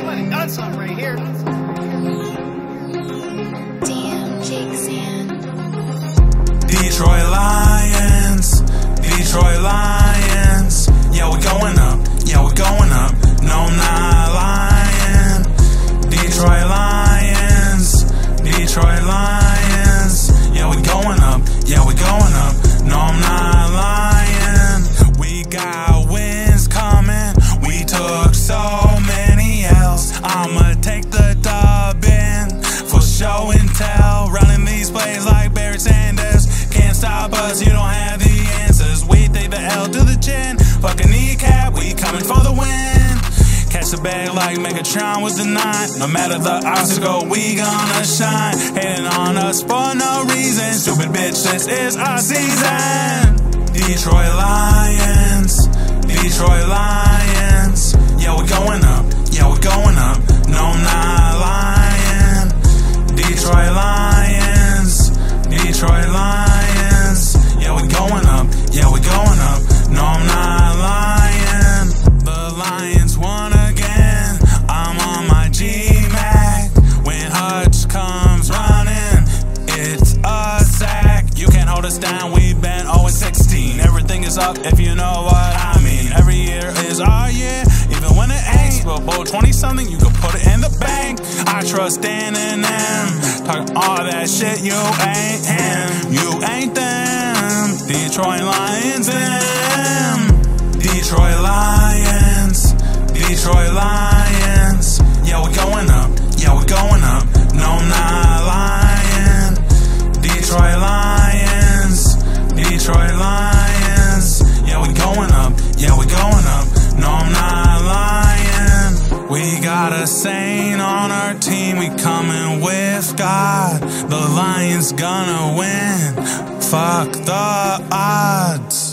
You might have got something right here. Damn, Jake Sand. Detroit Lions, Detroit Lions. Yeah, we're going up. Yeah, we're going up. No, I'm not lying. Detroit Lions, Detroit Lions. Yeah, we're going up. Yeah, we're going up. No, I'm not stop us, you don't have the answers. We take the L to the chin. Fucking kneecap, we coming for the win. Catch the bag like Megatron was nine. No matter the obstacle, we gonna shine. Hating on us for no reason. Stupid bitch, this is our season. Detroit Lions, Detroit Lions. We've been always 16. Everything is up if you know what I mean. Every year is our year, even when it ain't. Super Bowl 20 something, you can put it in the bank. I trust Dan and them. Talking all that shit, you ain't him. You ain't them. Detroit Lions, them. Detroit Lions. Detroit Lions. Yeah, we're going up. Yeah, we're going up. No, not Detroit Lions. Yeah, we're going up. Yeah, we're going up. No, I'm not lying. We got a saint on our team. We coming with God. The Lions gonna win. Fuck the odds.